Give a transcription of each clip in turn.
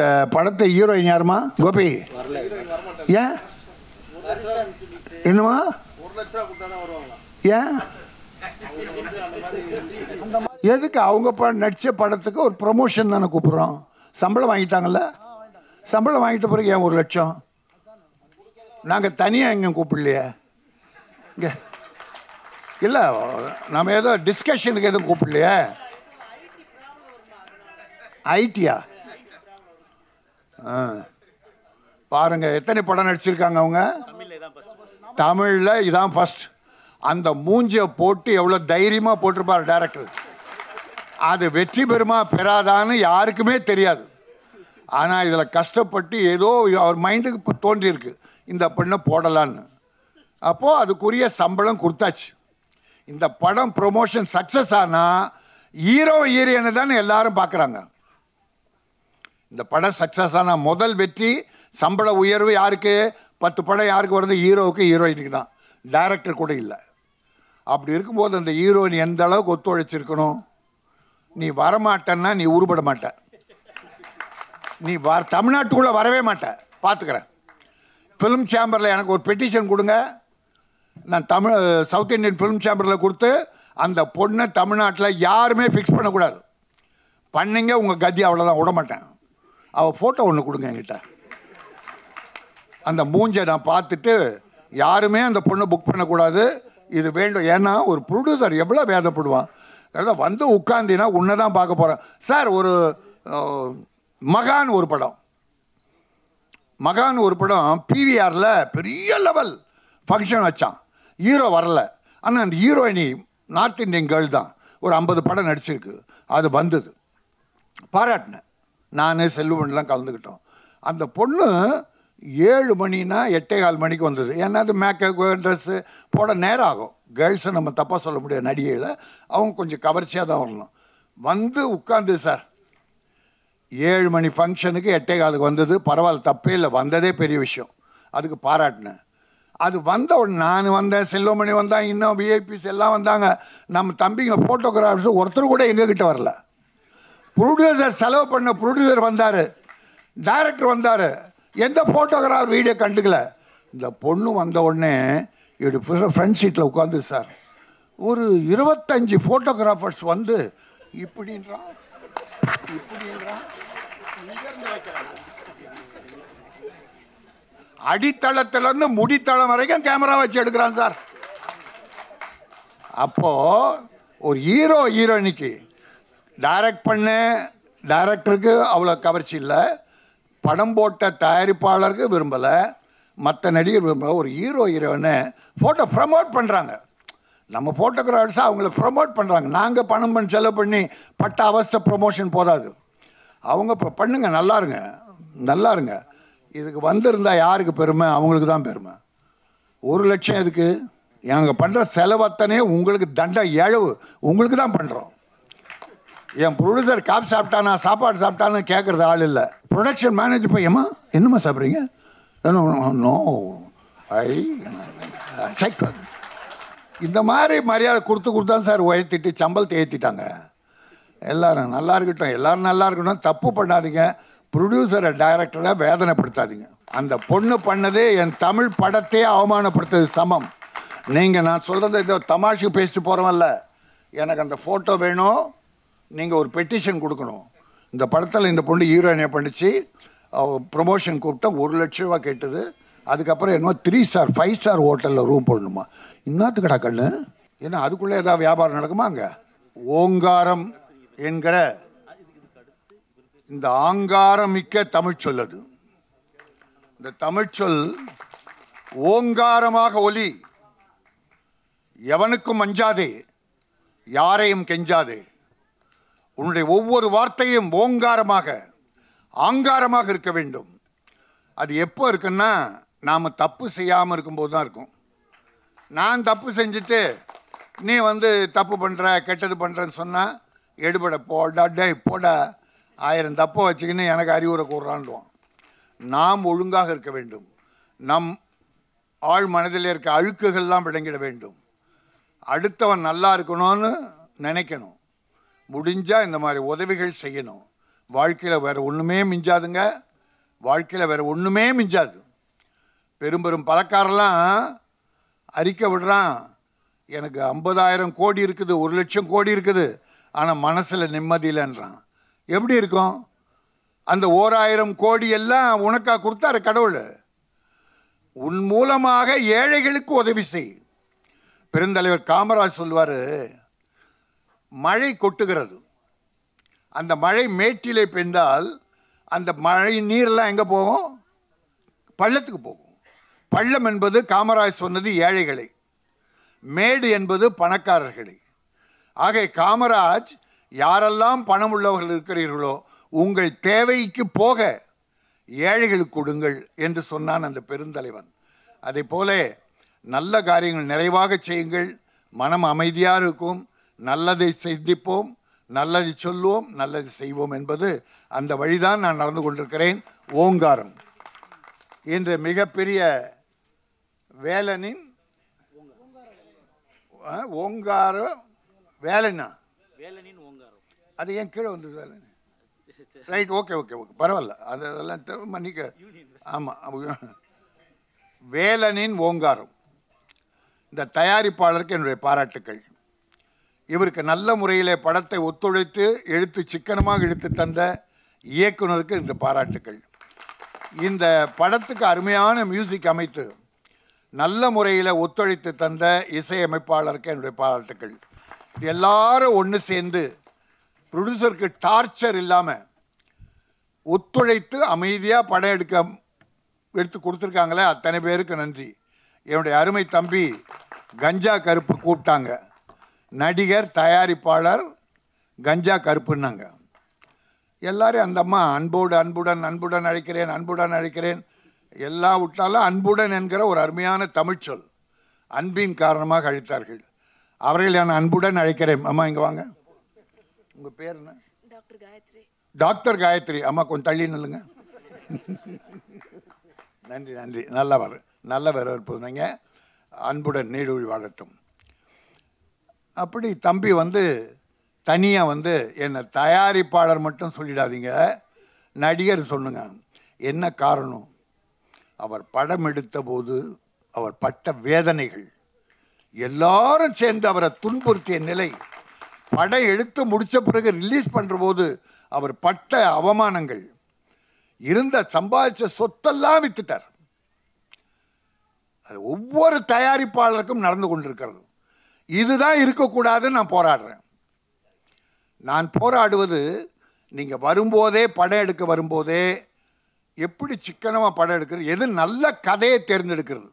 இந்த படத்தை ஹீரோயின் யாருமா? கோபி. ஏன்? என்னமா ஏன்? எதுக்கு அவங்க ப- நடிச்ச படத்துக்கு ஒரு ப்ரமோஷன் தானே கூப்பிடுறோம்? சம்பளம் வாங்கிட்டாங்கல்ல? சம்பளம் வாங்கிட்ட பிறகு ஏன் ஒரு லட்சம்? நாங்கள் தனியாக எங்கேயும் கூப்பிடலையே? இங்கே. இல்லை நம்ம ஏதோ டிஸ்கஷனுக்கு எதுவும் கூப்பிடலையே? ஐடியா? பாருங்க எத்தனை படம் நடிச்சிருக்காங்க அவங்க? தமிழில் இதான் ஃபஸ்ட் அந்த மூஞ்சியை போட்டு எவ்வளோ தைரியமாக போட்டிருப்பார் டேரக்டர் அது வெற்றி பெறுமா பெறாதான்னு யாருக்குமே தெரியாது. ஆனால் இதில் கஷ்டப்பட்டு ஏதோ அவர் மைண்டுக்கு இப்போ தோன்றியிருக்கு. இந்த பெண்ணை போடலான்னு. அப்போது அதுக்குரிய சம்பளம் கொடுத்தாச்சு. இந்த படம் ப்ரொமோஷன் சக்சஸ் ஆனால் ஹீரோ ஹீரோயினை தானே எல்லாரும் பார்க்குறாங்க இந்த படம் சக்ஸஸ் ஆன முதல் வெற்றி சம்பள உயர்வு யாருக்கு? பத்து படம் யாருக்கு வருது? ஹீரோவுக்கு ஹீரோயினுக்கு தான். டைரக்டர் கூட இல்லை. அப்படி இருக்கும்போது அந்த ஹீரோயின் எந்த அளவுக்கு ஒத்துழைச்சிருக்கணும்? நீ வரமாட்டேன்னா நீ உருப்பட மாட்ட. நீ வர தமிழ்நாட்டுக்குள்ளே வரவே மாட்ட. பார்த்துக்கிறேன் ஃபிலிம் சேம்பரில் எனக்கு ஒரு பெட்டிஷன் கொடுங்க. நான் தமிழ் சவுத் இந்தியன் ஃபிலிம் சேம்பரில் கொடுத்து அந்த பொண்ணை தமிழ்நாட்டில் யாருமே ஃபிக்ஸ் பண்ணக்கூடாது. பண்ணிங்க உங்கள் கதி அவ்வளோதான் விட மாட்டேன் அவள் ஃபோட்டோ ஒன்று கொடுங்க என்கிட்ட. அந்த மூஞ்சை நான் பார்த்துட்டு யாருமே அந்த பொண்ணை புக் பண்ணக்கூடாது. இது வேண்டும். ஏன்னா ஒரு ப்ரொடியூசர் எவ்வளோ வேதப்படுவான்? அதான் வந்து உட்காந்தினா உன்னை தான் பார்க்க போகிறேன் சார் ஒரு மகான் ஒரு படம். மகான் ஒரு படம் பிவிஆரில் பெரிய லெவல் ஃபங்க்ஷன் வச்சான். ஹீரோ வரல. ஆனால் அந்த ஹீரோயினி நார்த் இந்தியன் கேர்ள் தான். ஒரு ஐம்பது படம் நடிச்சிருக்கு. அது வந்தது. பாராட்டினேன். நான் செல்வமணிலாம் கலந்துக்கிட்டோம். அந்த பொண்ணு ஏழு மணினா எட்டே கால் மணிக்கு வந்தது. ஏன்னா அது மேக்கப் ட்ரெஸ்ஸு போட நேரம் ஆகும் கேர்ள்ஸை நம்ம தப்பாக சொல்ல முடியாது நடிகையில் அவங்க கொஞ்சம் கவர்ச்சியாக தான் வரணும். வந்து உட்காந்து சார் ஏழு மணி ஃபங்க்ஷனுக்கு எட்டே காலுக்கு வந்தது. பரவாயில்ல தப்பே இல்லை. வந்ததே பெரிய விஷயம். அதுக்கு பாராட்டினேன். அது வந்த உடனே நான் வந்தேன். செல்வமணி வந்தான் இன்னும் விஐபிஸ் எல்லாம் வந்தாங்க. நம்ம தம்பிங்க ஃபோட்டோகிராஃபர்ஸ் ஒருத்தர் கூட எங்ககிட்ட வரல. ப்ரொடியூசர் செலவு பண்ண ப்ரொடியூசர் வந்தார் டைரக்டர் வந்தார். எந்த ஃபோட்டோகிராஃபர் வீடியோ கண்டுக்கல. இந்த பொண்ணு வந்த உடனே இப்படி ஃப்ரண்ட் சீட்டில் உட்காந்து சார் ஒரு இருபத்தஞ்சி ஃபோட்டோகிராஃபர்ஸ் வந்து இப்படின்றான் இப்படின்றான் இங்கிருந்து அடித்தளத்திலிருந்து முடித்தளம் வரைக்கும் கேமரா வச்சு எடுக்கிறான் சார். அப்போ ஒரு ஹீரோ ஹீரோயினிக்கு டைரக்ட் பண்ண. டைரக்டருக்கு அவ்வளோ கவர்ச்சி இல்லை. படம் போட்ட தயாரிப்பாளருக்கு விரும்பலை. மற்ற நடிகர் விரும்பலை. ஒரு ஹீரோ ஹீரோன்னு ஃபோட்டோ ப்ரமோட் பண்ணுறாங்க நம்ம ஃபோட்டோகிராஃபர்ஸாக அவங்கள ப்ரமோட் பண்ணுறாங்க நாங்கள் பணம் பண்ணி செலவு பண்ணி பட்ட அவஸ்தை ப்ரொமோஷன் போதாது. அவங்க இப்போ பண்ணுங்க நல்லா இருங்க. நல்லா இருங்க. இதுக்கு வந்திருந்தா யாருக்கு பெருமை? அவங்களுக்கு தான் பெருமை. ஒரு லட்சம் இதுக்கு நாங்கள் பண்ணுற செலவத்தனே உங்களுக்கு தண்ட இழவு. உங்களுக்கு தான் பண்ணுறோம் என் ப்ரொடியூசர் காப் சாப்பிட்டானா சாப்பாடு சாப்பிட்டான்னு கேட்குறது ஆள் இல்லை. ப்ரொடக்ஷன் மேனேஜர் பையம்மா என்னம்மா சாப்பிட்றீங்க? நோ ஐ செக் இந்த மாதிரி மரியாதை கொடுத்து கொடுத்தா சார் உயர்த்திட்டு சம்பளத்தை ஏற்றிட்டாங்க எல்லாரும் நல்லா இருக்கட்டும் எல்லாரும் நல்லா இருக்கட்டும் தப்பு பண்ணாதீங்க. ப்ரொடியூசரை டைரக்டரை வேதனைப்படுத்தாதீங்க. அந்த பொண்ணு பண்ணதே என் தமிழ் படத்தையே அவமானப்படுத்தது சமம். நீங்கள் நான் சொல்கிறத ஏதோ தமாஷுக்கு பேசிட்டு போகிறவன்ல எனக்கு அந்த ஃபோட்டோ வேணும். நீங்கள் ஒரு பெட்டிஷன் கொடுக்கணும். இந்த படத்தில் இந்த பொண்ணு ஹீரோயினை பண்ணிச்சு? ப்ரொமோஷன் கூப்பிட்டா ஒரு லட்ச ரூபா கேட்டது. அதுக்கப்புறம் என்னமோ த்ரீ ஸ்டார் ஃபைவ் ஸ்டார் ஹோட்டலில் ரூம் போடணுமா? இன்னத்துக்கடா கண்ணு? ஏன்னா அதுக்குள்ளே ஏதாவது வியாபாரம் நடக்குமா அங்கே? ஓங்காரம் என்கிற இந்த ஆங்காரம் மிக்க தமிழ் சொல் அது. இந்த தமிழ் சொல் ஓங்காரமாக ஒலி. எவனுக்கும் அஞ்சாதே யாரையும் கெஞ்சாதே. உன்னுடைய ஒவ்வொரு வார்த்தையும் ஓங்காரமாக ஆங்காரமாக இருக்க வேண்டும். அது எப்போ இருக்குன்னா நாம் தப்பு செய்யாமல் இருக்கும்போது தான் இருக்கும். நான் தப்பு செஞ்சுட்டு நீ வந்து தப்பு பண்ணுற கெட்டது பண்ணுறேன்னு சொன்னால் எடுபட போடா டே போட. ஆயிரம் தப்பை வச்சுக்கின்னு எனக்கு அறிவுரை கூடுறான்டுவான் நாம் ஒழுங்காக இருக்க வேண்டும். நம் ஆழ் மனதில் இருக்க அழுக்குகள்லாம் விளங்கிட வேண்டும். அடுத்தவன் நல்லா இருக்கணும்னு நினைக்கணும். முடிஞ்சால் இந்த மாதிரி உதவிகள் செய்யணும். வாழ்க்கையில் வேறு ஒன்றுமே மிஞ்சாதுங்க. வாழ்க்கையில் வேறு ஒன்றுமே மிஞ்சாது. பெரும் பெரும் பணக்காரெல்லாம் அறிக்கை விடுறான். எனக்கு ஐம்பதாயிரம் கோடி இருக்குது ஒரு லட்சம் கோடி இருக்குது. ஆனால் மனசில் நிம்மதி இல்லைன்றான். எப்படி இருக்கும்? அந்த ஓராயிரம் கோடி எல்லாம் உனக்கா கொடுத்தாரு கடவுள். உன் மூலமாக ஏழைகளுக்கு உதவி செய். பெருந்தலைவர் காமராஜ் சொல்லுவார் மழை கொட்டுகிறது. அந்த மழை மேட்டிலே பெய்ந்தால் அந்த மழை நீரெல்லாம் எங்கே போகும்? பள்ளத்துக்கு போகும். பள்ளம் என்பது காமராஜ் சொன்னது ஏழைகளை. மேடு என்பது பணக்காரர்களை. ஆக காமராஜ் யாரெல்லாம் பணம் உள்ளவர்கள் இருக்கிறீர்களோ உங்கள் தேவைக்கு போக ஏழைகளுக்கு கொடுங்கள் என்று சொன்னான் அந்த பெருந்தலைவன். அதே போல நல்ல காரியங்கள் நிறைவாக செய்யுங்கள். மனம் அமைதியாக இருக்கும். நல்லதை சிந்திப்போம் நல்லதை சொல்லுவோம் நல்லதை செய்வோம் என்பது அந்த வழிதான் நான் நடந்து கொண்டிருக்கிறேன். ஓங்காரம். என்ற மிகப்பெரிய வேலனின் ஓங்கார வேலனா? வேலனின் ஓங்காரம். அது ஏன் கீழே வந்தது Velan? Right okay okay okay பரவாயில்ல. அது அதெல்லாம் மன்னிக்க ஆமாம் வேலனின் ஓங்காரம். இந்த தயாரிப்பாளருக்கு என்னுடைய பாராட்டுக்கள். இவருக்கு நல்ல முறையில் படத்தை ஒத்துழைத்து எழுத்து சிக்கனமாக எடுத்து தந்த இயக்குனருக்கு இந்த பாராட்டுக்கள். இந்த படத்துக்கு அருமையான மியூசிக் அமைத்து நல்ல முறையில் ஒத்துழைத்து தந்த இசையமைப்பாளருக்கு என்னுடைய பாராட்டுக்கள். எல்லாரும் ஒன்று சேர்ந்து ப்ரொடியூசருக்கு டார்ச்சர் இல்லாமல் ஒத்துழைத்து அமைதியாக படம் எடுக்க எடுத்து கொடுத்துருக்காங்களே அத்தனை பேருக்கு நன்றி. என்னுடைய அருமை தம்பி கஞ்சா கருப்பு கூப்பிட்டாங்க. நடிகர் தயாரிப்பாளர் கஞ்சா கருப்புன்னாங்க. எல்லாரும் அந்த அம்மா அன்போடு அன்புடன் அன்புடன் அழைக்கிறேன் அன்புடன் அழைக்கிறேன். எல்லா விட்டாலும் அன்புடன் என்கிற ஒரு அருமையான தமிழ்ச்சொல் அன்பின் காரணமாக அழைத்தார்கள். அவர்கள் நான் அன்புடன் அழைக்கிறேன். அம்மா இங்கே வாங்க. உங்கள் பேர் என்ன? டாக்டர் காயத்ரி. டாக்டர் காயத்ரி. அம்மா கொஞ்சம் தள்ளி நில்லுங்க. நன்றி நன்றி. நல்ல வர நல்ல வரவேற்பு நீங்கள் அன்புடன் நீடூழி வாழட்டும். அப்படி தம்பி வந்து தனியாக வந்து என்னை தயாரிப்பாளர் மட்டும் சொல்லிடாதீங்க. நடிகர் சொல்லுங்க. என்ன காரணம்? அவர் படம் எடுத்த போது அவர் பட்ட வேதனைகள். எல்லாரும் சேர்ந்து அவரை துன்புறுத்திய நிலை. படம் எடுத்து முடித்த பிறகு ரிலீஸ் பண்ணுறபோது போது அவர் பட்ட அவமானங்கள். இருந்த சம்பாதிச்ச சொத்தெல்லாம் வித்துட்டார். அது ஒவ்வொரு தயாரிப்பாளருக்கும் நடந்து கொண்டிருக்கிறது. இதுதான் இருக்கக்கூடாதுன்னு நான் போராடுறேன். நான் போராடுவது நீங்கள் வரும்போதே படம் எடுக்க வரும்போதே எப்படி சிக்கனமாக படம் எடுக்கிறது எது நல்ல கதையை தேர்ந்தெடுக்கிறது.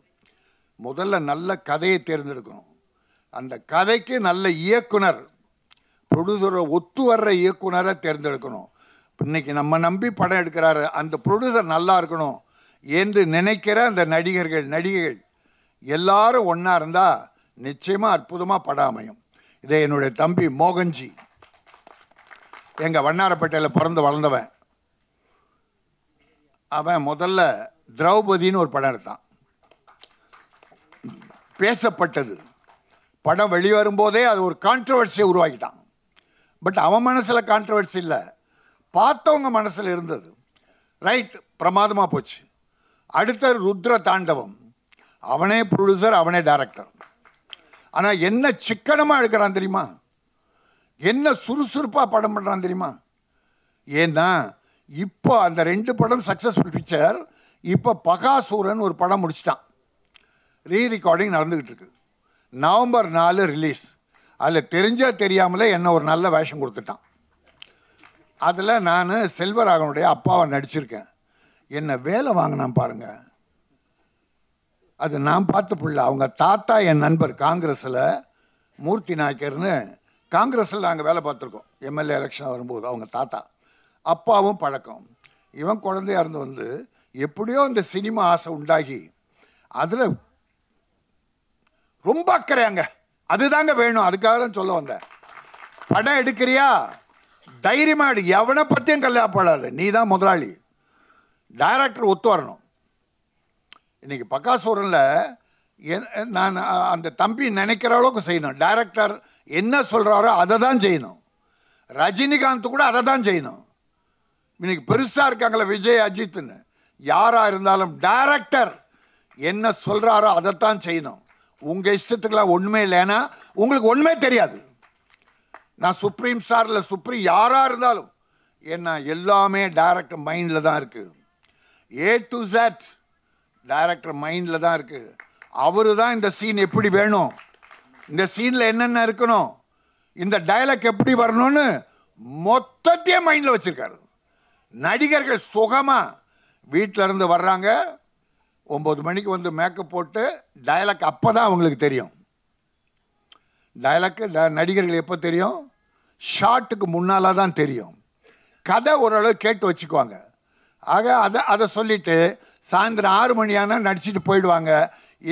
முதல்ல நல்ல கதையை தேர்ந்தெடுக்கணும். அந்த கதைக்கு நல்ல இயக்குனர் ப்ரொடியூசரை ஒத்து வர்ற இயக்குனரை தேர்ந்தெடுக்கணும். இன்னைக்கு நம்ம நம்பி படம் எடுக்கிறாரு அந்த ப்ரொடியூசர் நல்லா இருக்கணும் என்று நினைக்கிற அந்த நடிகர்கள் நடிகைகள் எல்லாரும் ஒன்றா இருந்தால் நிச்சயமாக அற்புதமாக படம் அமையும். இதை என்னுடைய தம்பி மோகன்ஜி. எங்கள் வண்ணாரப்பேட்டையில் பிறந்து வளர்ந்தவன். அவன் முதல்ல திரௌபதின்னு ஒரு படம் எடுத்தான். பேசப்பட்டது. படம் வெளிவரும்போதே அது ஒரு கான்ட்ரவர்சியை உருவாக்கிட்டான். பட் அவன் மனசில் கான்ட்ரவர்சி இல்லை. பார்த்தவங்க மனசில் இருந்தது. ரைட் பிரமாதமாக போச்சு. அடுத்த ருத்ர தாண்டவம். அவனே ப்ரொடியூசர் அவனே டைரக்டர் ஆனால் என்ன சிக்கனமாக எடுக்கிறான் தெரியுமா? என்ன சுறுசுறுப்பாக படம் பண்ணுறான் தெரியுமா? ஏன்னா இப்போ அந்த ரெண்டு படம் சக்ஸஸ்ஃபுல் பிக்சர் இப்போ பகாசூரன் ஒரு படம் முடிச்சிட்டான். ரீ ரெக்கார்டிங் நடந்துக்கிட்டு இருக்கு. நவம்பர் நாலு ரிலீஸ் அதில் தெரிஞ்சா தெரியாமலே என்ன ஒரு நல்ல வேஷம் கொடுத்துட்டான். அதில் நான் செல்வராகனுடைய அப்பாவை நடிச்சிருக்கேன். என்னை வேலை வாங்கினான் பாருங்கள் அது நான் பார்த்த புள்ள. அவங்க தாத்தா என் நண்பர் காங்கிரஸில் மூர்த்தி நாயக்கர்னு காங்கிரஸில் நாங்கள் வேலை பார்த்துருக்கோம். எம்எல்ஏ எலெக்ஷன் வரும்போது அவங்க தாத்தா. அப்பாவும் பழக்கம். இவன் குழந்தையா இருந்து வந்து எப்படியோ இந்த சினிமா ஆசை உண்டாகி அதில் ரொம்ப அக்கறையாங்க அதுதாங்க வேணும். அதுக்காக தான் சொல்ல வந்தேன். படம் எடுக்கிறியா? தைரியமாக எடு. எவனை பற்றியும் கல்யாணப்படாது நீ தான் முதலாளி. டைரக்டர் ஒத்து வரணும். இன்னைக்கு பக்காசூரனில் என்- நான் அந்த தம்பி நினைக்கிற அளவுக்கு செய்யணும். டைரக்டர் என்ன சொல்கிறாரோ அதை தான் செய்யணும். ரஜினிகாந்த் கூட அதை தான் செய்யணும். இன்னைக்கு பெருசாக இருக்காங்களே விஜய் அஜித்னு. யாராக இருந்தாலும் டைரக்டர் என்ன சொல்கிறாரோ அதைத்தான் செய்யணும். உங்கள் இஷ்டத்துக்கெல்லாம் ஒன்றுமே இல்லைன்னா உங்களுக்கு ஒன்றுமே தெரியாது. நான் சுப்ரீம் ஸ்டாரில் சுப்ரீம் யாராக இருந்தாலும் என்ன எல்லாமே டைரக்டர் மைண்டில் தான் இருக்குது ஏ டு Z டைரக்டர் மைண்டில் தான் இருக்குது அவரு தான் இந்த சீன் எப்படி வேணும்? இந்த சீனில் என்னென்ன இருக்கணும்? இந்த டைலாக் எப்படி வரணும்னு மொத்தத்தையே மைண்டில் வச்சுருக்காரு. நடிகர்கள் சுகமாக வீட்டில் இருந்து வர்றாங்க. ஒம்பது மணிக்கு வந்து மேக்கப் போட்டு டயலக் அப்போ தான் அவங்களுக்கு தெரியும். டயலாக் நடிகர்கள் எப்போ தெரியும்? ஷார்ட்டுக்கு முன்னால் தான் தெரியும். கதை ஓரளவு கேட்டு வச்சுக்குவாங்க. ஆக அதை அதை சொல்லிவிட்டு சாயந்தரம் ஆறு மணி ஆனால் நடிச்சுட்டு போயிடுவாங்க.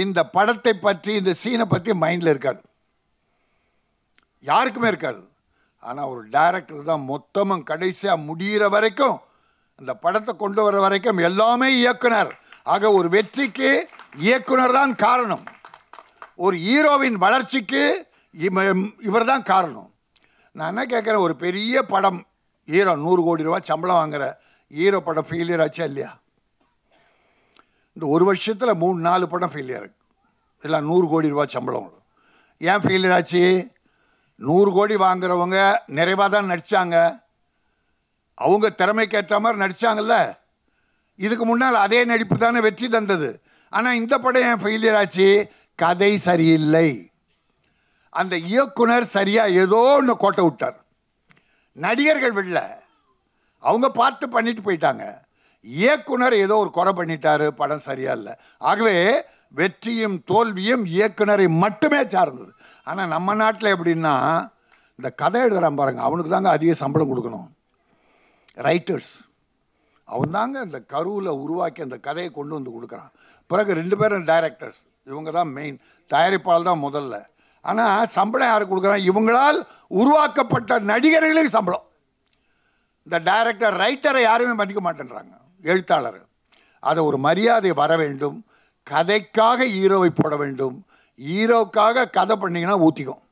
இந்த படத்தை பற்றி இந்த சீனை பற்றி மைண்டில் இருக்காது. யாருக்குமே இருக்காது. ஆனால் ஒரு டைரக்டர் தான் மொத்தமும் கடைசியாக முடிகிற வரைக்கும் அந்த படத்தை கொண்டு வர வரைக்கும் எல்லாமே இயக்குனர். ஆக ஒரு வெற்றிக்கு இயக்குனர் தான் காரணம். ஒரு ஹீரோவின் வளர்ச்சிக்கு இவர் தான் காரணம். நான் என்ன கேட்குறேன் ஒரு பெரிய படம் ஹீரோ நூறு கோடி ரூபா சம்பளம் வாங்குற ஹீரோ படம் ஃபெயிலியர் ஆச்சா இல்லையா? இந்த ஒரு வருஷத்தில் மூணு நாலு படம் ஃபெயிலியர் இருக்கு இல்லை நூறு கோடி ரூபா சம்பளம் வரும். ஏன் ஃபெயிலியர் ஆச்சு? நூறு கோடி வாங்குறவங்க நிறைவாக தான் நடித்தாங்க அவங்க திறமைக்கு ஏற்ற மாதிரி நடித்தாங்கல்ல இதுக்கு முன்னால் அதே நடிப்பு தானே வெற்றி தந்தது. ஆனால் இந்த படம் ஏன் ஃபெயிலியர் ஆச்சு? கதை சரியில்லை. அந்த இயக்குனர் சரியாக ஏதோ ஒன்று கோட்டை விட்டார். நடிகர்கள் விடல. அவங்க பார்த்து பண்ணிட்டு போயிட்டாங்க. இயக்குனர் ஏதோ ஒரு குறை பண்ணிட்டாரு படம் சரியா இல்லை. ஆகவே வெற்றியும் தோல்வியும் இயக்குனரை மட்டுமே சார்ந்தது. ஆனால் நம்ம நாட்டில் எப்படின்னா இந்த கதை எழுதுறான் பாருங்க அவனுக்கு தாங்க அதிக சம்பளம் கொடுக்கணும். ரைட்டர்ஸ் அவன் தாங்க இந்த கருவில் உருவாக்கி அந்த கதையை கொண்டு வந்து கொடுக்குறான். பிறகு ரெண்டு பேரும் டைரக்டர்ஸ் இவங்க தான் மெயின் தயாரிப்பாளர் தான் முதல்ல. ஆனால் சம்பளம் யாருக்கு கொடுக்குறான்? இவங்களால் உருவாக்கப்பட்ட நடிகர்களுக்கு சம்பளம். இந்த டைரக்டர் ரைட்டரை யாருமே மதிக்க மாட்டேன்றாங்க. எழுத்தாளர் அதை ஒரு மரியாதை வர வேண்டும். கதைக்காக ஹீரோவை போட வேண்டும். ஹீரோக்காக கதை பண்ணிங்கன்னா ஊற்றிக்கும்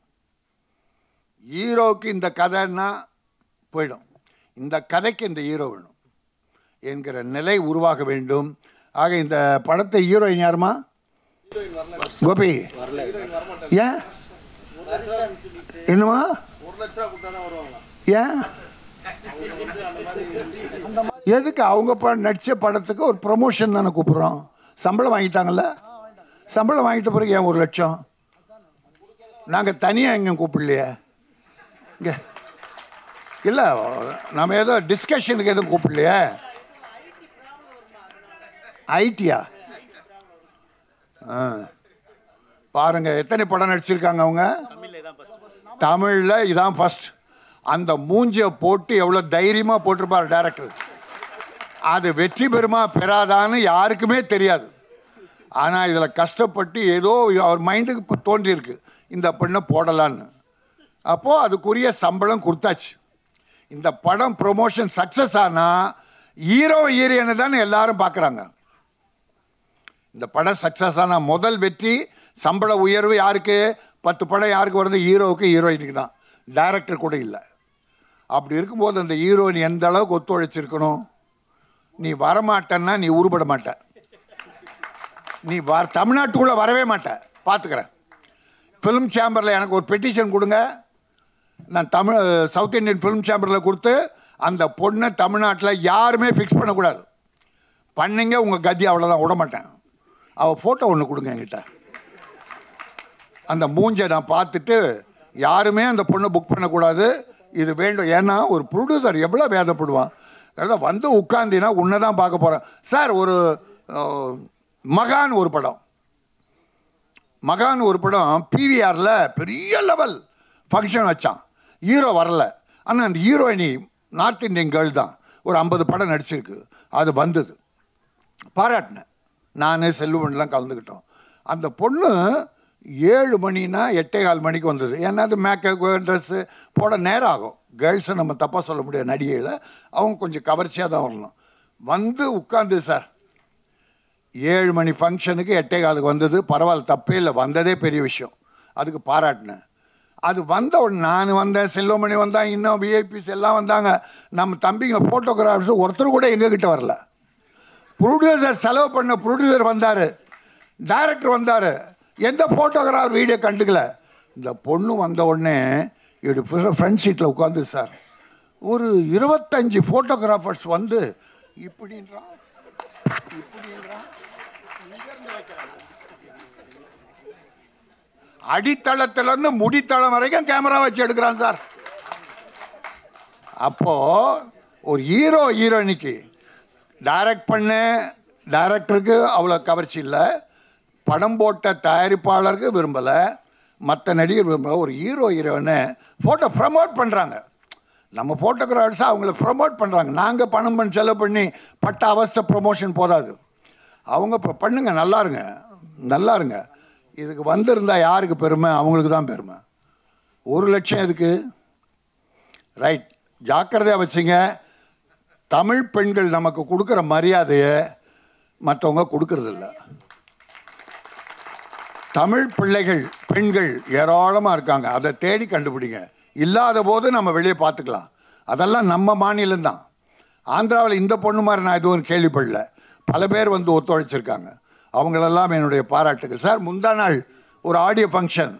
ஹீரோவுக்கு இந்த கதைன்னா போயிடும். இந்த கதைக்கு இந்த ஹீரோ வேணும் என்கிற நிலை உருவாக வேண்டும். ஆக இந்த படத்தை ஹீரோயின் யாருமா? கோபி. ஏன்? என்னமா ஏன்? எதுக்கு அவங்க ப- நடித்த படத்துக்கு ஒரு ப்ரமோஷன் தானே கூப்பிட்றோம்? சம்பளம் வாங்கிட்டாங்கல்ல? சம்பளம் வாங்கிட்ட பிறகு ஏன் ஒரு லட்சம்? நாங்கள் தனியாக எங்கேயும் கூப்பிடலையே? இங்கே. இல்லை நம்ம ஏதோ டிஸ்கஷனுக்கு எதுவும் கூப்பிடலையே? ஐடியா ஆ. பாருங்க எத்தனை படம் நடிச்சிருக்காங்க அவங்க? தமிழில் இதான் ஃபர்ஸ்ட் அந்த மூஞ்சியை போட்டு எவ்வளோ தைரியமாக போட்டிருப்பார் டேரக்டர் அது வெற்றி பெறுமா பெறாதான்னு யாருக்குமே தெரியாது. ஆனால் இதில் கஷ்டப்பட்டு ஏதோ அவர் மைண்டுக்கு இப்போ தோன்றியிருக்கு. இந்த பெண்ணை போடலான்னு. அப்போது அதுக்குரிய சம்பளம் கொடுத்தாச்சு. இந்த படம் ப்ரொமோஷன் சக்ஸஸ் ஆனால் ஹீரோ ஹீரோயினை தானே எல்லாரும் பார்க்குறாங்க இந்த படம் சக்ஸஸ் ஆனால் முதல் வெற்றி சம்பள உயர்வு யாருக்கு? பத்து படம் யாருக்கு வருது? ஹீரோவுக்கு ஹீரோயினுக்கு தான். டைரக்டர் கூட இல்லை. அப்படி இருக்கும்போது அந்த ஹீரோயின் எந்த அளவுக்கு ஒத்துழைச்சிருக்கணும்? நீ வரமாட்டன்னா நீ உருப்பட மாட்ட. நீ வ தமிழ்நாட்டுக்குள்ளே வரவே மாட்ட. பார்த்துக்கிறேன் ஃபிலிம் சேம்பரில் எனக்கு ஒரு பெட்டிஷன் கொடுங்க. நான் தமிழ் சவுத் இந்தியன் ஃபிலிம் சேம்பரில் கொடுத்து அந்த பொண்ணை தமிழ்நாட்டில் யாருமே ஃபிக்ஸ் பண்ணக்கூடாது. பண்ணிங்க உங்கள் கதி அவ்வளோதான் விட மாட்டேன். அவள் ஃபோட்டோ ஒன்று கொடுங்க என்கிட்ட. அந்த மூஞ்சை நான் பார்த்துட்டு யாருமே அந்த பொண்ணை புக் பண்ணக்கூடாது. இது வேண்டும். ஏன்னா ஒரு ப்ரொடியூசர் எவ்வளோ வேதப்படுவான். அதான் வந்து உட்காந்தினா உன்னை தான் பார்க்க போகிறேன் சார் ஒரு மகான் ஒரு படம். மகான் ஒரு படம் பிவிஆரில் பெரிய லெவல் ஃபங்க்ஷன் வச்சான். ஹீரோ வரல. ஆனால் அந்த ஹீரோயினி நார்த் இந்தியன் கேர்ள் தான். ஒரு ஐம்பது படம் நடிச்சிருக்கு. அது வந்தது. பாராட்டினேன். நான் செல்வன்லாம் கலந்துக்கிட்டோம். அந்த பொண்ணு ஏழு மணினா எட்டே கால் மணிக்கு வந்தது. ஏன்னா அது மேக்கப் ட்ரெஸ்ஸு போட நேரம் ஆகும். கேர்ள்ஸை நம்ம தப்பாக சொல்ல முடியாது நடிகையில் அவங்க கொஞ்சம் கவர்ச்சியாக தான் வரணும். வந்து உட்காந்து சார் ஏழு மணி ஃபங்க்ஷனுக்கு எட்டே காலுக்கு வந்தது. பரவாயில்ல தப்பே இல்லை. வந்ததே பெரிய விஷயம். அதுக்கு பாராட்டினேன். அது வந்த உடனே நான் வந்தேன் செல்வமணி வந்தான் இன்னும் விஐபிஸ் எல்லாம் வந்தாங்க. நம்ம தம்பிங்க ஃபோட்டோகிராஃபர்ஸ் ஒருத்தர் கூட எங்ககிட்ட வரல. ப்ரொடியூசர் செலவு பண்ண ப்ரொடியூசர் வந்தார். டைரக்டர் வந்தார். எந்த ஃபோட்டோகிராஃபர் வீடியோ கண்டுக்கல. இந்த பொண்ணு வந்த உடனே இப்படி ஃப்ரண்ட் சீட்டில் உட்காந்து சார் ஒரு இருபத்தஞ்சு ஃபோட்டோகிராஃபர்ஸ் வந்து இப்படின்றான் இப்படின்றான் அடித்தளத்திலிருந்து முடித்தளம் வரைக்கும் கேமரா வச்சு எடுக்கிறான் சார் அப்போ ஒரு ஹீரோ ஹீரோயினிக்கு டைரக்ட் பண்ண டைரக்டருக்கு அவ்வளோ கவர்ச்சி இல்லை. படம் போட்ட தயாரிப்பாளருக்கு விரும்பலை. மற்ற நடிகர் ஒரு ஹீரோ ஹீரோயினை ஃபோட்டோ ப்ரமோட் பண்ணுறாங்க நம்ம ஃபோட்டோகிராஃபர்ஸாக அவங்கள ப்ரமோட் பண்ணுறாங்க நாங்கள் பணம் பண்ணி செலவு பண்ணி பட்ட அவஸ்தை ப்ரொமோஷன் போதாது. அவங்க இப்போ பண்ணுங்க நல்லா இருங்க. நல்லா இருங்க. இதுக்கு வந்திருந்தா யாருக்கு பெருமை? அவங்களுக்கு தான் பெருமை. ஒரு லட்சம் இதுக்கு ரைட் ஜாக்கிரதையாக வச்சுங்க. தமிழ் பெண்கள் நமக்கு கொடுக்குற மரியாதையை மற்றவங்க கொடுக்கறதில்ல. தமிழ் பிள்ளைகள் பெண்கள் ஏராளமாக இருக்காங்க. அதை தேடி கண்டுபிடிங்க. இல்லாத போது நம்ம வெளியே பார்த்துக்கலாம் அதெல்லாம் நம்ம மாநிலம்தான் ஆந்திராவில் இந்த பொண்ணு மாதிரி நான் எதுவும் கேள்விப்படல. பல பேர் வந்து ஒத்துழைச்சிருக்காங்க. அவங்களெல்லாம் என்னுடைய பாராட்டுகள். சார் முந்தா நாள் ஒரு ஆடியோ ஃபங்க்ஷன்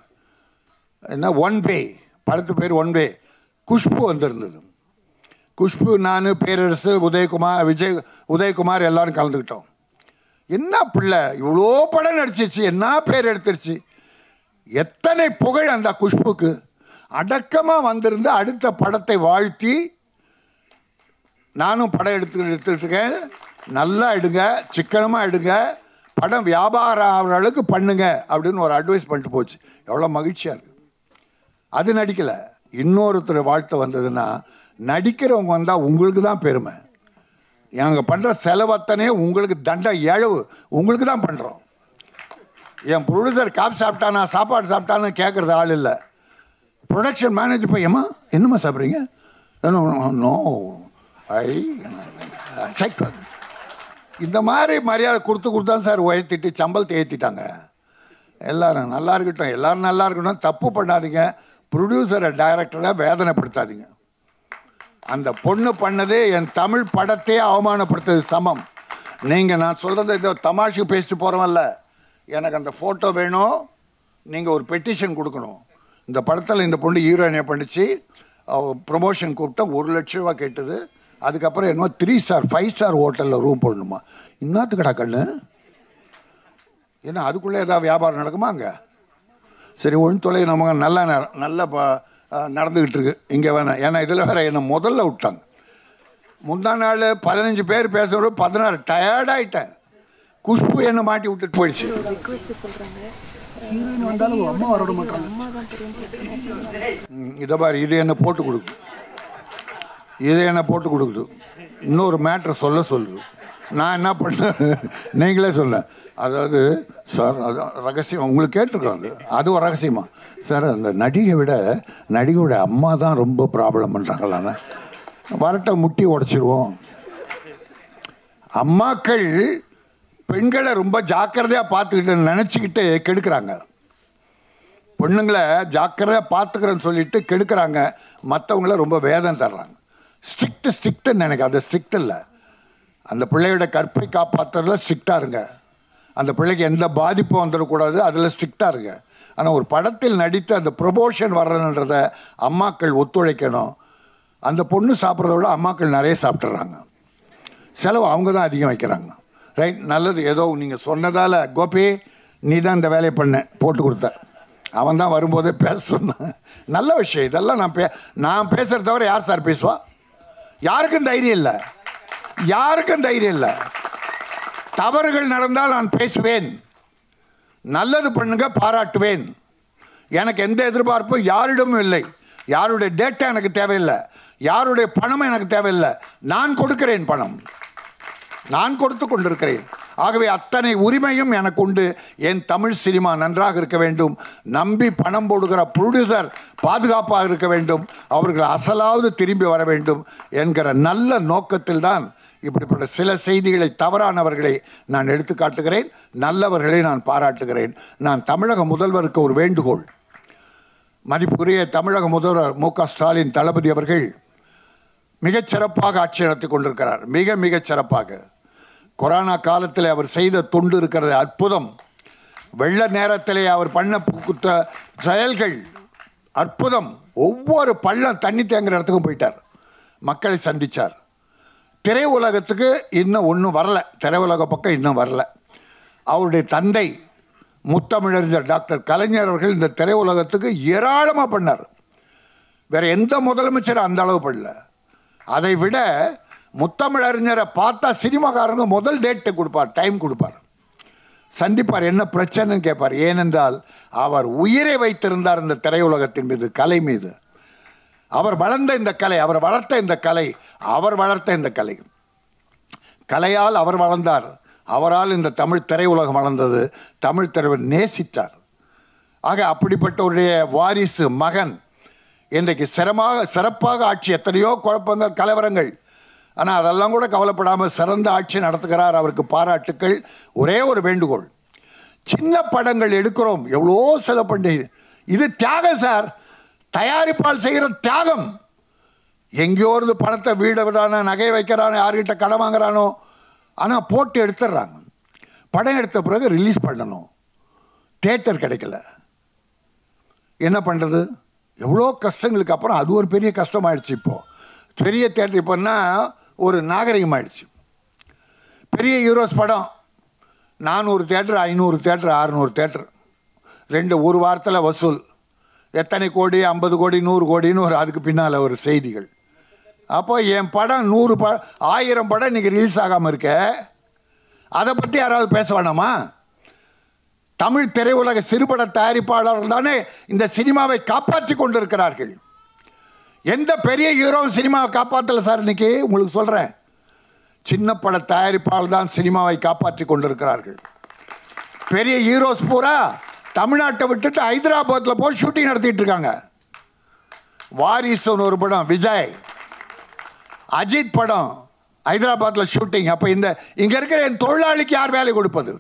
என்ன? ஒன் வே படத்து பேர் ஒன் வே குஷ்பு வந்திருந்தது. குஷ்பு நான் பேரரசு உதயகுமார் விஜய் உதயகுமார் எல்லாரும் கலந்துக்கிட்டோம். என்ன பிள்ளை? இவ்வளோ படம் நடிச்சிச்சு என்ன பேர் எடுத்துருச்சு? எத்தனை புகழ் அந்த குஷ்புக்கு? அடக்கமாக வந்திருந்து அடுத்த படத்தை வாழ்த்தி நானும் படம் எடுத்து எடுத்துட்டு இருக்கேன் நல்லா எடுங்க சிக்கனமாக எடுங்க. படம் வியாபாரம் ஆகிற அளவுக்கு பண்ணுங்க அப்படின்னு ஒரு அட்வைஸ் பண்ணிட்டு போச்சு. எவ்வளோ மகிழ்ச்சியாக இருக்கு. அது நடிக்கலை. இன்னொருத்தர் வாழ்த்து வந்ததுன்னா நடிக்கிறவங்க வந்தால் உங்களுக்கு தான் பெருமை. நாங்கள் பண்ணுற செலவத்தனே உங்களுக்கு தண்டை இழவு. உங்களுக்கு தான் பண்ணுறோம் என் ப்ரொடியூசர் காப் சாப்பிட்டானா சாப்பாடு சாப்பிட்டான்னு கேட்குறது ஆள் இல்லை. ப்ரொடக்ஷன் மேனேஜர் பையம்மா என்னம்மா சாப்பிட்றீங்க? நோ ஐ செக் இந்த மாதிரி மரியாதை கொடுத்து கொடுத்தான் சார் உயர்த்திட்டு சம்பளத்தை ஏற்றிட்டாங்க எல்லாரும் நல்லா இருக்கட்டும் எல்லாரும் நல்லா இருக்கட்டும் தப்பு பண்ணாதீங்க. ப்ரொடியூசரை டைரக்டரை வேதனைப்படுத்தாதீங்க. அந்த பொண்ணு பண்ணதே என் தமிழ் படத்தையே அவமானப்படுத்துறது சமம். நீங்கள் நான் சொல்கிறத இந்த தமாஷுக்கு பேசிட்டு போகிறவன்ல எனக்கு அந்த ஃபோட்டோ வேணும். நீங்கள் ஒரு பெட்டிஷன் கொடுக்கணும். இந்த படத்தில் இந்த பொண்ணு ஹீரோயினை பண்ணிச்சு. ப்ரொமோஷன் கூப்பிட்டா ஒரு லட்ச ரூபா கேட்டது. அதுக்கப்புறம் என்னமோ த்ரீ ஸ்டார் ஃபைவ் ஸ்டார் ஹோட்டலில் ரூம் போடணுமா. இன்னத்துக்கடா கண்ணு? ஏன்னா அதுக்குள்ளே ஏதாவது வியாபாரம் நடக்குமா அங்கே? சரி ஒன்று தொலை நம்ம நல்லா ந- நல்லா ப- நடந்துக்கிட்டு இருக்கு. இங்கே வேணாம் ஏன்னா இதில் வேற என்னை முதல்ல விட்டாங்க. முந்தா நாள் பதினஞ்சு பேர் பேசுகிறோம் பதினாறு டயர்டாயிட்டேன் குஷ்பு என்னை மாட்டி விட்டுட்டு போயிடுச்சு. இதை பாரு இது என்ன போட்டு கொடுக்குது. இது என்ன போட்டு கொடுக்குது. இன்னொரு மேட்ரு சொல்ல சொல்லுது நான் என்ன பண்ணேன்? நீங்களே சொல்ல அதாவது சார் அது ரகசியம் உங்களுக்கு கேட்டிருக்கோம் அது. அது ஒரு ரகசியமா? சார் அந்த நடிகை விட நடிகையோட அம்மா தான் ரொம்ப ப்ராப்ளம் பண்ணுறாங்களாண்ணா வரட்டை முட்டி உடச்சிருவோம். அம்மாக்கள் பெண்களை ரொம்ப ஜாக்கிரதையாக பார்த்துக்கிட்டு நினச்சிக்கிட்டு கெடுக்கிறாங்க. பொண்ணுங்களை ஜாக்கிரதையாக பார்த்துக்கிறேன்னு சொல்லிட்டு கெடுக்கிறாங்க. மற்றவங்கள ரொம்ப வேதம் தர்றாங்க. ஸ்ட்ரிக்ட் ஸ்ட்ரிக்ட்டுன்னு எனக்கு அந்த ஸ்ட்ரிக்ட் இல்லை. அந்த பிள்ளையோட கற்பை காப்பாற்றுறதுல ஸ்ட்ரிக்டாக இருங்க. அந்த பிள்ளைக்கு எந்த பாதிப்பும் வந்துடக்கூடாது. அதில் ஸ்ட்ரிக்டாக இருங்க. ஆனால் ஒரு படத்தில் நடித்து அந்த ப்ரொமோஷன் வர்றதுன்றத அம்மாக்கள் ஒத்துழைக்கணும். அந்த பொண்ணு சாப்பிட்றத விட அம்மாக்கள் நிறைய சாப்பிட்றாங்க செலவு அவங்க தான் அதிகம் வைக்கிறாங்க. ரைட் நல்லது. ஏதோ நீங்கள் சொன்னதால் கோபி நீ தான் இந்த வேலையை பண்ண போட்டு கொடுத்த. அவன் தான் வரும்போதே பேச சொன்னான். நல்ல விஷயம். இதெல்லாம் நான் பே நான் பேசுகிறத தவிர யார் சார் பேசுவா? யாருக்கும் தைரியம் இல்லை. யாருக்கும் தைரியம் இல்லை. தவறுகள் நடந்தால் நான் பேசுவேன். நல்லது பண்ணுங்க பாராட்டுவேன். எனக்கு எந்த எதிர்பார்ப்பும் யாரிடமும் இல்லை. யாருடைய டேட்டா எனக்கு தேவையில்லை. யாருடைய பணமும் எனக்கு தேவையில்லை. நான் கொடுக்கிறேன் பணம். நான் கொடுத்து கொண்டிருக்கிறேன். ஆகவே அத்தனை உரிமையும் எனக்கு உண்டு என் தமிழ் சினிமா நன்றாக இருக்க வேண்டும். நம்பி பணம் போடுகிற ப்ரொடியூசர் பாதுகாப்பாக இருக்க வேண்டும். அவர்கள் அசலாவது திரும்பி வர வேண்டும் என்கிற நல்ல நோக்கத்தில் தான் இப்படிப்பட்ட சில செய்திகளை தவறானவர்களை நான் எடுத்துக்காட்டுகிறேன் நல்லவர்களை நான் பாராட்டுகிறேன். நான் தமிழக முதல்வருக்கு ஒரு வேண்டுகோள். மதிப்புரிய தமிழக முதல்வர் மு க ஸ்டாலின் தளபதி அவர்கள் மிகச் சிறப்பாக ஆட்சி நடத்தி கொண்டிருக்கிறார். மிக மிகச் சிறப்பாக. கொரோனா காலத்தில் அவர் செய்த தொண்டு இருக்கிறது. அற்புதம். வெள்ள நேரத்திலே அவர் பண்ண குத்த செயல்கள் அற்புதம். ஒவ்வொரு பள்ளம் தண்ணி தேங்குற இடத்துக்கும் போயிட்டார். மக்களை சந்தித்தார் திரையுலகத்துக்கு இன்னும் ஒன்றும் வரல. திரையுலக பக்கம் இன்னும் வரல. அவருடைய தந்தை முத்தமிழறிஞர் டாக்டர் கலைஞர் அவர்கள் இந்த திரையுலகத்துக்கு ஏராளமாக பண்ணார். வேற எந்த முதலமைச்சரும் அந்த அளவு பண்ணல. அதை விட முத்தமிழறிஞரை பார்த்தா சினிமாக்காரங்க முதல் டேட்டு கொடுப்பார் டைம் கொடுப்பார். சந்திப்பார் என்ன பிரச்சனைன்னு கேட்பார். ஏனென்றால் அவர் உயிரை வைத்திருந்தார் இந்த திரையுலகத்தின் மீது கலை மீது. அவர் வளர்ந்த இந்த கலை அவர் வளர்த்த இந்த கலை அவர் வளர்த்த இந்த கலை. கலையால் அவர் வளர்ந்தார். அவரால் இந்த தமிழ் திரையுலகம் வளர்ந்தது. தமிழ் திரைவர் நேசித்தார். ஆக அப்படிப்பட்டவருடைய வாரிசு மகன் இன்றைக்கு சிரமாக சிறப்பாக ஆட்சி எத்தனையோ குழப்பங்கள் கலவரங்கள் ஆனால் அதெல்லாம் கூட கவலைப்படாமல் சிறந்த ஆட்சி நடத்துகிறார் அவருக்கு பாராட்டுக்கள். ஒரே ஒரு வேண்டுகோள். சின்ன படங்கள் எடுக்கிறோம். எவ்வளோ செலவு பண்ணி இது தியாகம் சார். தயாரிப்பால் செய்கிற தியாகம். எங்கேயோ இருந்து பணத்தை வீடு விடறானோ நகை வைக்கிறானோ யார்கிட்ட கடன் வாங்குறானோ ஆனால் போட்டு எடுத்துடுறாங்க. படம் எடுத்த பிறகு ரிலீஸ் பண்ணணும். தேட்டர் கிடைக்கல. என்ன பண்ணுறது எவ்வளோ கஷ்டங்களுக்கு அப்புறம் அது ஒரு பெரிய கஷ்டமாயிடுச்சு இப்போது பெரிய தேட்டர் இப்போன்னா ஒரு நாகரிகம் ஆயிடுச்சு. பெரிய ஹீரோஸ் படம் நானூறு தேட்டர் ஐநூறு தேட்டர் அறுநூறு தேட்டர் ரெண்டு ஒரு வாரத்தில் வசூல். எத்தனை கோடி ஐம்பது கோடி நூறு கோடின்னு ஒரு அதுக்கு பின்னால் ஒரு செய்திகள். அப்போ என் படம் நூறு ப ஆயிரம் படம் இன்னைக்கு ரிலீஸ் ஆகாமல் இருக்க. அதை பற்றி யாராவது பேச வேணாமா? தமிழ் திரையுலக சிறுபட தயாரிப்பாளர்கள் தானே இந்த சினிமாவை காப்பாற்றி கொண்டிருக்கிறார்கள். எந்த பெரிய ஹீரோவும் சினிமாவை காப்பாற்றல சார் இன்னைக்கு? உங்களுக்கு சொல்கிறேன் சின்ன பட தயாரிப்பால் தான் சினிமாவை காப்பாற்றி கொண்டிருக்கிறார்கள். பெரிய ஹீரோஸ் பூரா தமிழ்நாட்டை விட்டுட்டு ஹைதராபாத்தில் போய் ஷூட்டிங் நடத்திட்டு இருக்காங்க. வாரிசுன்னு ஒரு படம் விஜய். அஜித் படம் ஹைதராபாத்தில் ஷூட்டிங் அப்போ இந்த இங்கே இருக்கிற என் தொழிலாளிக்கு யார் வேலை கொடுப்பது?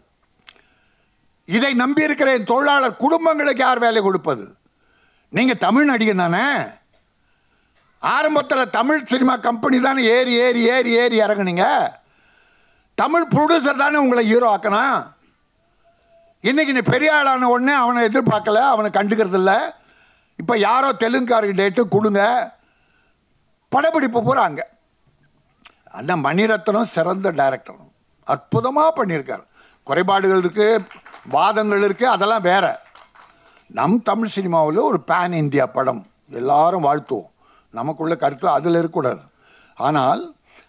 இதை நம்பி இருக்கிற என் தொழிலாளர் குடும்பங்களுக்கு யார் வேலை கொடுப்பது? நீங்கள் தமிழ் நடிகன் தானே? ஆரம்பத்தில் தமிழ் சினிமா கம்பெனி தானே ஏறி ஏறி ஏறி ஏறி இறங்குனீங்க. தமிழ் ப்ரொடியூசர் தானே உங்களை ஹீரோ ஆக்கணும். இன்னைக்கு நீ பெரிய ஆளான உடனே அவனை எதிர்பார்க்கல அவனை கண்டுக்கிறது இல்லை இப்போ யாரோ தெலுங்குக்காரங்க டேட்டு கொடுங்க. படப்பிடிப்பு போகிறாங்க அங்கே. மணிரத்னம் சிறந்த டைரக்டர் அற்புதமாக பண்ணியிருக்கார். குறைபாடுகள் இருக்குது வாதங்கள் இருக்குது அதெல்லாம் வேற. நம் தமிழ் சினிமாவில் ஒரு பேன் இந்தியா படம். எல்லாரும் வாழ்த்துவோம். நமக்குள்ள கருத்து அதில் இருக்கக்கூடாது ஆனால்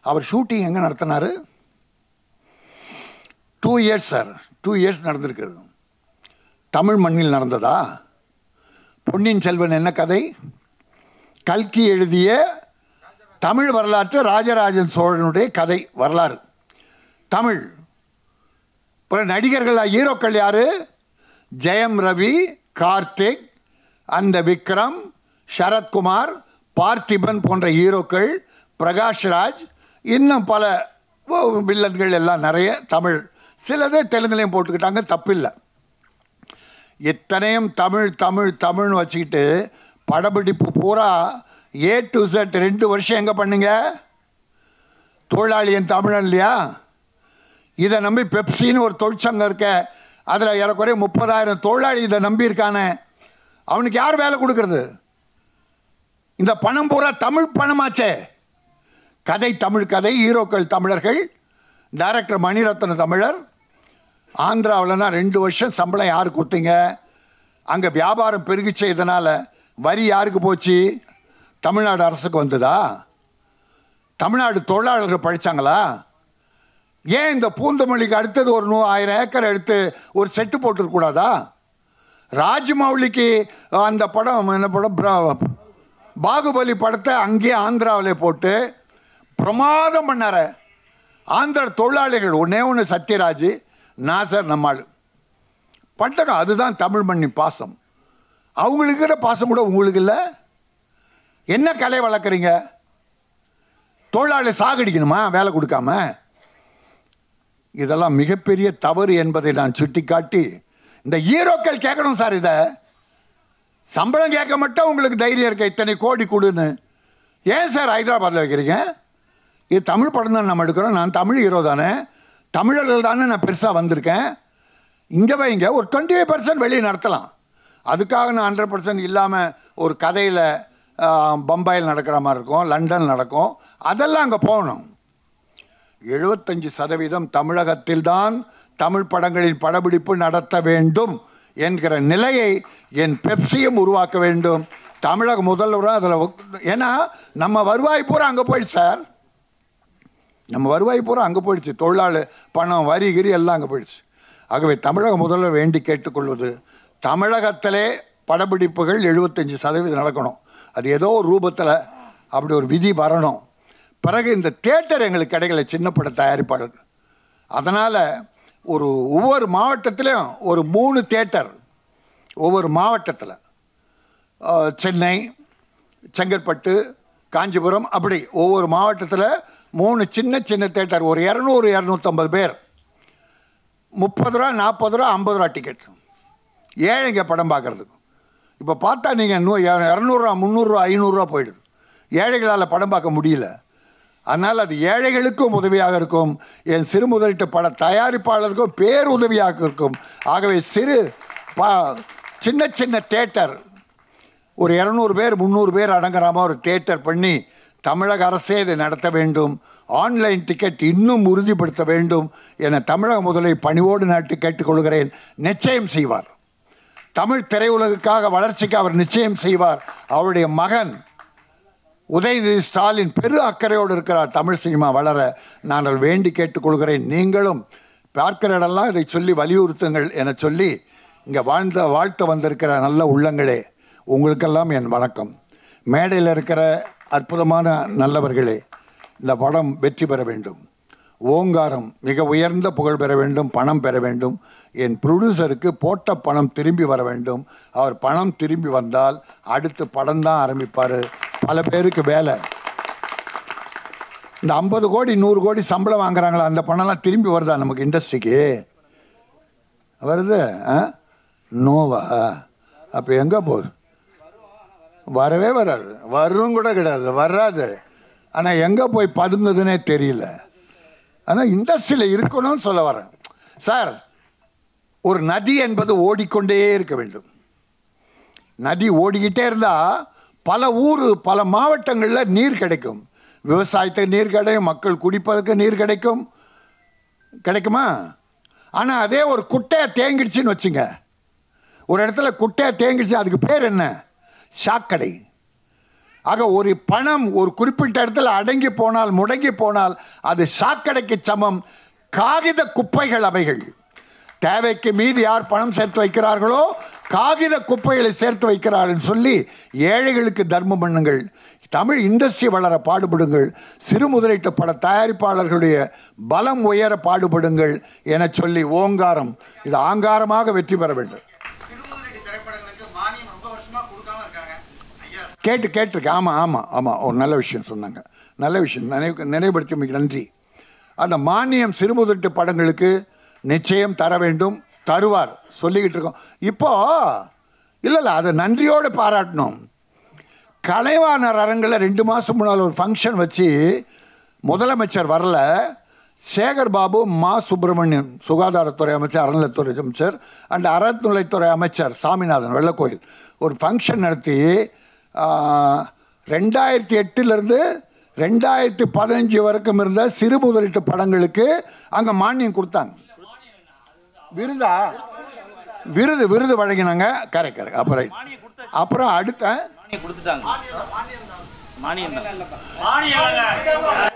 அவர் ஷூட்டிங் எங்கே நடத்தினார்? Two years sir two years நடந்திருக்குது தமிழ் மண்ணில் நடந்ததா? பொன்னியின் செல்வன் என்ன கதை? கல்கி எழுதிய தமிழ் வரலாற்று ராஜராஜன் சோழனுடைய கதை வரலாறு. தமிழ். இப்போ நடிகர்கள் ஹீரோக்கள் யார்? ஜெயம் ரவி கார்த்திக் அந்த விக்ரம் சரத்குமார் பார்த்திபன் போன்ற ஹீரோக்கள் பிரகாஷ்ராஜ் இன்னும் பல வில்லன்கள் எல்லாம் நிறைய தமிழ். சிலதே தெலுங்குலையும் போட்டுக்கிட்டாங்க தப்பில்லை. எத்தனையும் தமிழ் தமிழ் தமிழ்னு வச்சுக்கிட்டு படப்பிடிப்பு பூரா ஏ டு செட் ரெண்டு வருஷம் எங்கே பண்ணுங்க? தொழிலாளியன் தமிழன் இல்லையா? இதை நம்பி பெப்சின்னு ஒரு தொழிற்சங்கம் இருக்க அதில் ஏறக்குறைய முப்பதாயிரம் தொழிலாளி இதை நம்பி இருக்கானே அவனுக்கு யார் வேலை கொடுக்கறது? இந்த பணம் பூரா தமிழ் பணமாச்சே. கதை தமிழ் கதை ஹீரோக்கள் தமிழர்கள் டைரக்டர் மணிரத்ன தமிழர். ஆந்திராவில்னா ரெண்டு வருஷம் சம்பளம் யார் கொடுத்தீங்க? அங்கே வியாபாரம் பெருகிச்சே இதனால் வரி யாருக்கு போச்சு? தமிழ்நாடு அரசுக்கு வந்ததா? தமிழ்நாடு தொழிலாளர்கள் பழிச்சாங்களா ஏன் இந்த பூந்தமல்லிக்கு அடுத்தது ஒரு நூ ஆயிரம் ஏக்கர் எடுத்து ஒரு செட்டு போட்டுருக்கூடாதா ராஜமௌலிக்கு அந்த படம் என்ன படம்? பாகுபலி படத்தை அங்கேயே ஆந்திராவில் போட்டு பிரமாதம் பண்ணார. ஆந்திர தொழிலாளிகள் ஒன்னே ஒன்று சத்யராஜ் நாசர் நம்மாள் பட்டணம் அதுதான் தமிழ் மண்ணி பாசம். அவங்களுக்கு இருக்கிற பாசம் கூட உங்களுக்கு இல்லை. என்ன கலை வளர்க்குறீங்க? தொழிலாளி சாகடிக்கணுமா? வேலை கொடுக்காம? இதெல்லாம் மிகப்பெரிய தவறு என்பதை நான் சுட்டி காட்டி இந்த ஹீரோக்கள் கேட்கணும் சார் இதை. சம்பளம் கேட்க மட்டும் உங்களுக்கு தைரியம் இருக்க? இத்தனை கோடி கொடுன்னு. ஏன் சார் ஹைதராபாத்தில் வைக்கிறீங்க? இது தமிழ் படம் தான் நம்ம எடுக்கிறோம். நான் தமிழ் ஹீரோ தானே. தமிழர்கள் தானே நான் பெருசாக வந்திருக்கேன். இங்கே வைங்க. ஒரு டுவெண்ட்டி ஃபைவ் பர்சன்ட் வெளியே நடத்தலாம். அதுக்காக நான் ஹண்ட்ரட் பர்சன்ட் இல்லாமல் ஒரு கதையில் பம்பாயில் நடக்கிற மாதிரி இருக்கும் லண்டன் நடக்கும். அதெல்லாம் அங்கே போகணும். எழுபத்தஞ்சு சதவீதம் தமிழகத்தில்தான் தமிழ் படங்களின் படப்பிடிப்பு நடத்த வேண்டும். என்கிற நிலையை என் பெப்சியும் உருவாக்க வேண்டும். தமிழக முதல்வரும் அதில் ஏன்னா நம்ம வருவாய் பூரா அங்கே போயிடுச்சு சார். நம்ம வருவாய் பூரா அங்கே போயிடுச்சு. தொழிலாளி பணம் வரி கிரி எல்லாம் அங்கே போயிடுச்சு. ஆகவே தமிழக முதல்வர் வேண்டி கேட்டுக்கொள்வது தமிழகத்திலே படப்பிடிப்புகள் எழுபத்தஞ்சு சதவீதம் நடக்கணும். அது ஏதோ ஒரு ரூபத்தில் அப்படி ஒரு விதி வரணும். பிறகு இந்த தேட்டர் எங்களுக்கு கிடைக்கல சின்ன பட தயாரிப்பாளர் அதனால் ஒரு ஒவ்வொரு மாவட்டத்திலையும் ஒரு மூணு தேட்டர் ஒவ்வொரு மாவட்டத்தில். சென்னை செங்கற்பட்டு காஞ்சிபுரம் அப்படி ஒவ்வொரு மாவட்டத்தில் மூணு சின்ன சின்ன தேட்டர் ஒரு இரநூறு இரநூத்தம்பது பேர். முப்பது ரூபா நாற்பது ரூபா ஐம்பது ரூபா டிக்கெட் ஏழைங்க படம் பார்க்குறதுக்கு. இப்போ பார்த்தா நீங்கள் இன்னும் இரநூறுவா முந்நூறுரூவா ஐநூறுரூவா போயிடுது. ஏழைகளால் படம் பார்க்க முடியல. அதனால் அது ஏழைகளுக்கும் உதவியாக இருக்கும். என் சிறு முதலீட்டு பட தயாரிப்பாளருக்கும் பேருதவியாக இருக்கும். ஆகவே சிறு பா சின்ன சின்ன தேட்டர். ஒரு இரநூறு பேர் முந்நூறு பேர் அடங்குறாம ஒரு தேட்டர் பண்ணி தமிழக அரசே இதை நடத்த வேண்டும். ஆன்லைன் டிக்கெட் இன்னும் உறுதிப்படுத்த வேண்டும் என தமிழக முதலை பணிவோடு நாட்டு கேட்டுக்கொள்கிறேன் நிச்சயம் செய்வார். தமிழ் திரையுலகுக்காக வளர்ச்சிக்கு அவர் நிச்சயம் செய்வார். அவருடைய மகன் உதயநிதி ஸ்டாலின் பெரு அக்கறையோடு இருக்கிறார். தமிழ் சினிமா வளர நாங்கள் வேண்டி கேட்டுக்கொள்கிறேன் நீங்களும் பார்க்கிற இடம்லாம் இதை சொல்லி வலியுறுத்துங்கள் என சொல்லி இங்கே வாழ்ந்த வாழ்த்த வந்திருக்கிற நல்ல உள்ளங்களே உங்களுக்கெல்லாம் என் வணக்கம். மேடையில் இருக்கிற அற்புதமான நல்லவர்களே இந்த படம் வெற்றி பெற வேண்டும். ஓங்காரம் மிக உயர்ந்த புகழ் பெற வேண்டும் பணம் பெற வேண்டும். என் ப்ரொடியூசருக்கு போட்ட பணம் திரும்பி வர வேண்டும். அவர் பணம் திரும்பி வந்தால் அடுத்து படம் தான் ஆரம்பிப்பார். பல பேருக்கு வேலை. இந்த ஐம்பது கோடி நூறு கோடி சம்பளம் வாங்குறாங்களா? அந்த பணம்லாம் திரும்பி வருதா நமக்கு இண்டஸ்ட்ரிக்கு வருது ஆ? நோவா அப்போ எங்கே போகுது? வரவே வராது. வரும் கூட கிடையாது வராது. ஆனால் எங்கே போய் பதுங்குதுன்னே தெரியல. ஆனால் இண்டஸ்ட்ரியில் இருக்கணும்னு சொல்ல வரேன். சார் ஒரு நதி என்பது ஓடிக்கொண்டே இருக்க வேண்டும். நதி ஓடிக்கிட்டே இருந்தால் பல ஊர் பல மாவட்டங்களில் நீர் கிடைக்கும். விவசாயத்துக்கு நீர் கிடைக்கும் மக்கள் குடிப்பதற்கு நீர் கிடைக்கும். கிடைக்குமா? ஆனால் அதே ஒரு குட்டையை தேங்கிடுச்சின்னு வச்சுங்க. ஒரு இடத்துல குட்டையை தேங்கிடுச்சு அதுக்கு பேர் என்ன? சாக்கடை. ஆக ஒரு பணம் ஒரு குறிப்பிட்ட இடத்துல அடங்கி போனால் முடங்கி போனால் அது சாக்கடைக்கு சமம். காகித குப்பைகள் அவைகள். தேவைக்கு மீது யார் பணம் சேர்த்து வைக்கிறார்களோ காகித குப்பைகளை சேர்த்து வைக்கிறார்கள் சொல்லி ஏழைகளுக்கு தர்மம் பண்ணுங்கள். தமிழ் இண்டஸ்ட்ரி வளர பாடுபடுங்கள். சிறு முதலீட்டு பட தயாரிப்பாளர்களுடைய பலம் உயர பாடுபடுங்கள் என சொல்லி ஓங்காரம். இது ஆங்காரமாக வெற்றி பெற வேண்டும். கேட்டு கேட்டிருக்கேன். ஆமாம் ஆமாம் ஆமாம் ஒரு நல்ல விஷயம் சொன்னாங்க. நல்ல விஷயம். நினைவு நினைவுபடுத்தி நன்றி. அந்த மானியம் சிறுமுதட்டு படங்களுக்கு நிச்சயம் தர வேண்டும். தருவார். சொல்லிக்கிட்டு இருக்கோம். இப்போ இல்லை இல்லை அதை நன்றியோடு பாராட்டணும். கலைவாணர் அரங்கில் ரெண்டு மாதம் முன்னால் ஒரு ஃபங்க்ஷன் வச்சு முதலமைச்சர் வரல. சேகர் பாபு மா சுப்பிரமணியன் சுகாதாரத்துறை அமைச்சர் அறநிலைத்துறை அமைச்சர் அண்ட் அறநிலைத்துறை அமைச்சர் சாமிநாதன் வெள்ளக்கோயில். ஒரு ஃபங்க்ஷன் நடத்தி ரெண்டாயிரத்தி எட்டுலேருந்து ரெண்டாயிரத்தி பதினஞ்சு வரைக்கும் இருந்த சிறு முதலீட்டு படங்களுக்கு அங்கே மானியம் கொடுத்தாங்க. விருதா? விருது விருது வழங்கினாங்க. கரெக்ட் கரெக்ட் அப்புறம் அப்புறம் அடுத்த?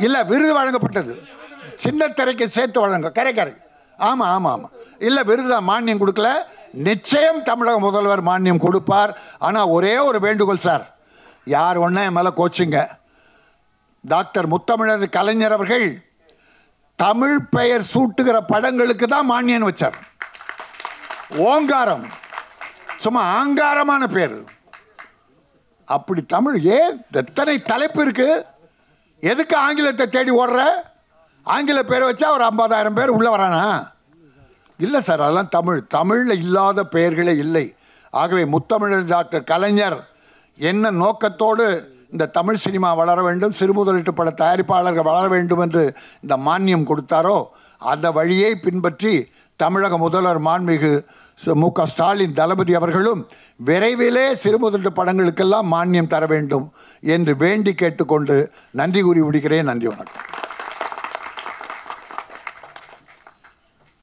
இல்ல விருது வழங்கப்பட்டது. சின்ன திரைக்கு சேர்த்து வழங்க. கரை கரை ஆமா ஆமா ஆமா. இல்ல விருது மானியம் கொடுக்கல. நிச்சயம் தமிழக முதல்வர் மானியம் கொடுப்பார். ஆனா ஒரே ஒரு வேண்டுகோள் சார். யார் ஒன்றா என் மேல கோச்சிங்க? டாக்டர் முத்தமிழர் கலைஞர் அவர்கள் தமிழ் பெயர் சூட்டுகிற படங்களுக்கு தான் மானியன் வச்சார். ஓங்காரம். சும்மா ஆங்காரமான பேர். அப்படி தமிழ் ஏன் எத்தனை தலைப்பு இருக்கு? எதுக்கு ஆங்கிலத்தை தேடி ஓடுற? ஆங்கில பேரை வச்சா ஒரு ஐம்பதாயிரம் பேர் உள்ள வரானா? இல்லை சார் அதெல்லாம் தமிழ். தமிழில் இல்லாத பெயர்களே இல்லை. ஆகவே முத்தமிழர் டாக்டர் கலைஞர் என்ன நோக்கத்தோடு இந்த தமிழ் சினிமா வளர வேண்டும் சிறு முதலீட்டு பட தயாரிப்பாளர்கள் வளர வேண்டும் என்று இந்த மானியம் கொடுத்தாரோ அந்த வழியை பின்பற்றி தமிழக முதல்வர் மாண்புமிகு சு- மு க ஸ்டாலின் தளபதி அவர்களும் விரைவிலே சிறு முதலீட்டு படங்களுக்கெல்லாம் மானியம் தர வேண்டும் என்று வேண்டி கேட்டுக்கொண்டு நன்றி கூறி விடுகிறேன் நன்றி வணக்கம்.